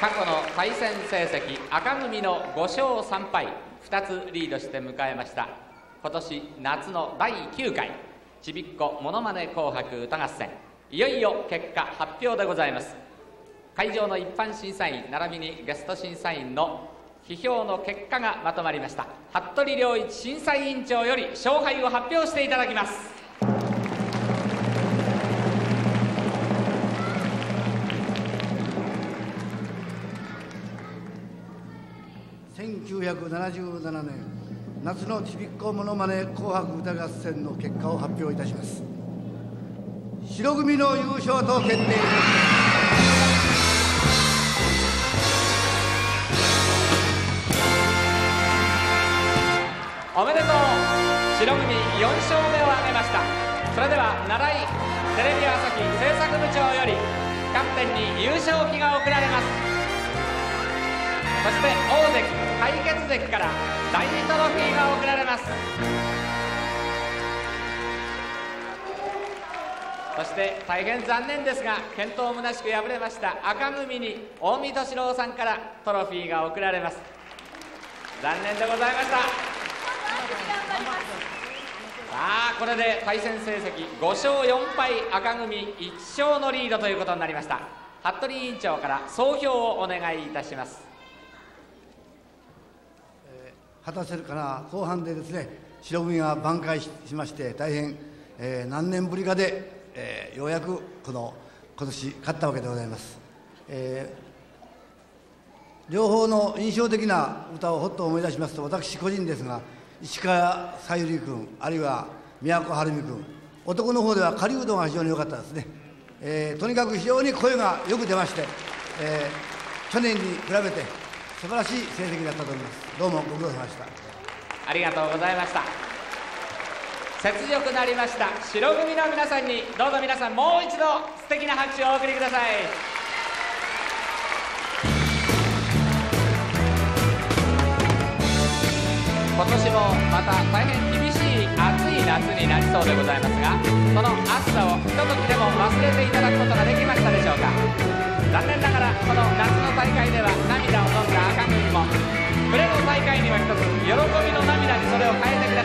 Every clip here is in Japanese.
過去の対戦成績赤組の5勝3敗2つリードして迎えました。今年夏の第9回ちびっこものまね紅白歌合戦。いよいよ結果発表でございます。会場の一般審査員並びにゲスト審査員の批評の結果がまとまりました。服部良一審査委員長より勝敗を発表していただきます。1977年夏のちびっこものまね紅白歌合戦の結果を発表いたします。白組の優勝と決定いたします。おめでとう。白組4勝目を挙げました。それでは奈良井テレビ朝日制作部長よりキャプテンに優勝旗が贈られます。そして大関対決関から大トロフィーが贈られます。そして大変残念ですが健闘むなしく敗れました赤組に近江敏郎さんからトロフィーが贈られます。残念でございました。さあこれで対戦成績5勝4敗赤組1勝のリードということになりました。服部委員長から総評をお願いいたします。果たせるかな。後半でですね白組が挽回しまして大変、えー何年ぶりかで、えーようやくこの今年勝ったわけでございます、えー両方の印象的な歌をほっと思い出しますと私個人ですが石川さゆり君あるいは宮古晴美君男の方では狩人が非常に良かったですね、えーとにかく非常に声がよく出まして、えー去年に比べて素晴らしい成績だったと思います。どうもご苦労様でした。ありがとうございました。雪辱なりました。白組の皆さんにどうぞ皆さんもう一度素敵な拍手をお送りください。今年もまた大変厳しい暑い夏になりそうでございますがその暑さをひとときでも忘れていただくことができましたでしょうか？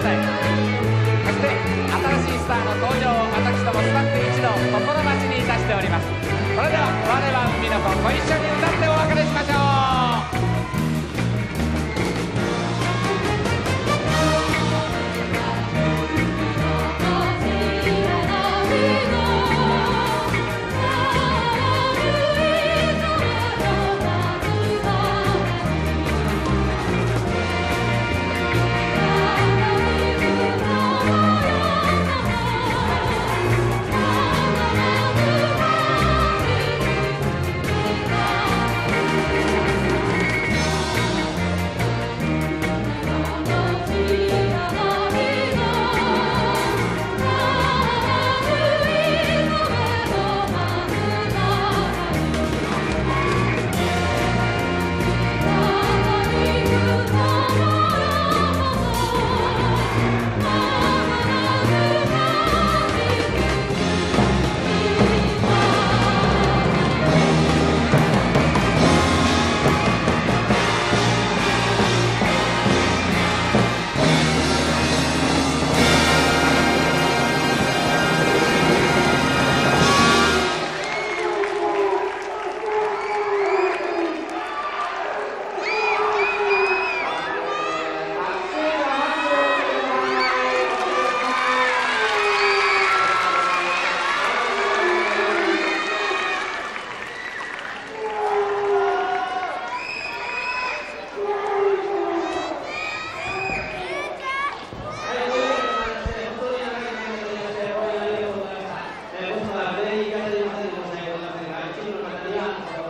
だ